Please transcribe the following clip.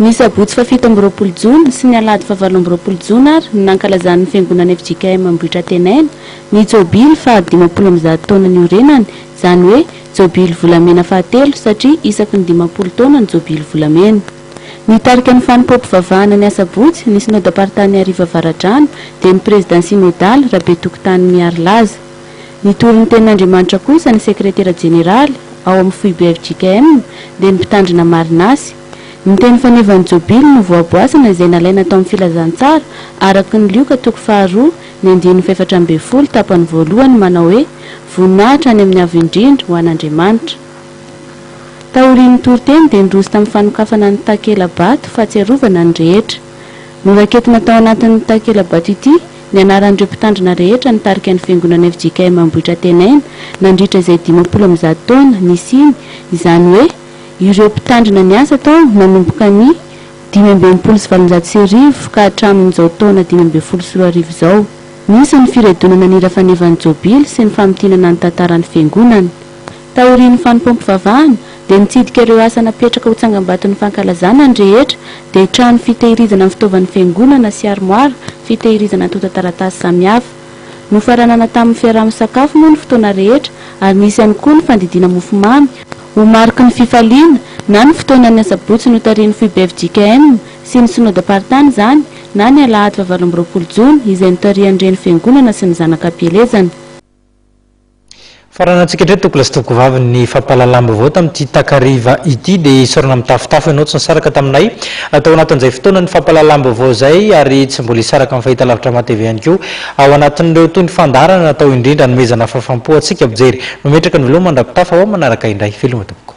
Ny sabotsy fahafito amby roapolo jona sy ny alahady fahavalo amby roapolo jona ary no nankalazan'ny fiangonan'ny fjkm Ambohitratenena ny jobily faha dimampolo amby zato taona niorenany, izany hoe jobily volamena fahatelo satria isaky ny dimampolo taona ny jobily volamena. Nitarika ny fanompoam-pivavahana ny asabotsy ny Synodam-paritany Iarivo Avaradrano dia ny Prezidà Synodaly Rabetokotany Miharilaza. Nitory ny tenin'Andriamanitra kosa ny sekretera jeneraly ao amin'ny foibe fjkm, dia ny mpitandrina Marnasy. Ny teny fanevan'ny Jobily no voaboasana izay nalaina tao amin'ny Filazantsara araka ny Lioka toko faharoa ny andininy fahefatra ambin'ny folo tapany voalohany manao hoe, Voninahitra any amin'ny Avo Indrindra ho an'Andriamanitra. Taorian'ny toriteny dia niroso tamin'ny fanokafana ny takela-bato fahatsiarovana ny rehetra. Noraketina tao anatin'ity takela-bato ity ny anaran'ireo mpitandrina rehetra nitarika ny Fiangonana fjkm Ambohitra Tenaina nandritra izay dimampolo amby zato taona nisiany, izany hoe ireo mpitandrina niasa tao nanomboka ny dimy amby enimpolo sy valonjato sy arivo ka hatramin'izao taona dimy ambin'ny folo sy roa arivo izao. Nisy ny firedonana nirafanevan'ny Jobily sy ny famintinana ny tantaran'ny Fiangonana. Taorian'ny fanompoam-pivavahana, dia nitsidika ireo asa napetraka ho tsangambaton'ny fankalazana ny rehetra, dia trano fitehirizana ny fitaovan'ny Fiangonana sy armoara fitehirizana antontan-taratasy samihafa. Nofaranana tamin'ny fiaraha-misakafo moa ny fotoana rehetra, ary nisy ihany koa ny fandidiana mofomamy, ho mariky ny fifaliana, na ny fotoanan'ny Asabotsy notarihin'ny Foibe fjkm sy ny Synodam-paritany izany, na ny Alahady fahavalo amby roapolo Jona izay notarihan'ny Reny Fiangonana sy ny Zanaka am-pielezana. Faranantsika indray toky lahy sy toky vavy ny fampahalalam-baovao tamin'ity takariva ity dia isaorana mitafotafo ianao tsy nisaraka taminay tao anatin'izay fotoanan'ny fampahalalam-baovao izay ary tsy mbola hisaraka amin'ny fahitalavitra matv ihany koa ao anatin'ireo toy ny fandaharana natao indrindra hanomezana fahafam-po antsika mpijery mametraka ny veloma mandra-pitafa ho amin'ny manaraka indray veloma tompoko.